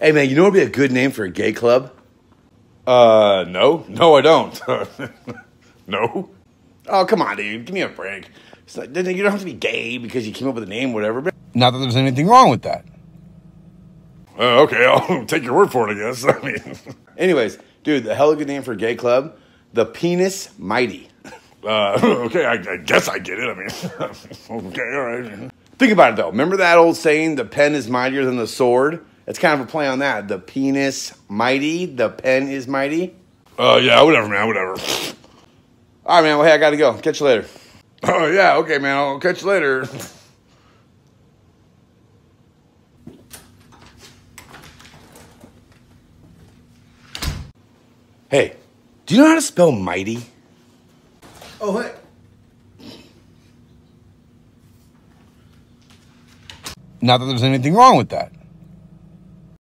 Hey man, you know what would be a good name for a gay club? Uh, no, no, I don't. no. Oh come on, dude, give me a break. It's like, you don't have to be gay because you came up with a name, whatever. But Not that there's anything wrong with that. Uh, okay, I'll take your word for it, I guess. I mean, anyways, dude, the hell of a good name for a gay club, the Penis Mighty. uh, okay, I, I guess I get it. I mean, okay, all right. Think about it though. Remember that old saying, "The pen is mightier than the sword." It's kind of a play on that. The penis mighty, the pen is mighty. Uh, yeah, whatever, man, whatever. All right, man. Well, hey, I got to go. Catch you later. Oh yeah, okay, man. I'll catch you later. Hey, do you know how to spell mighty? Oh, hey. Not that there's anything wrong with that.